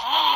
Oh!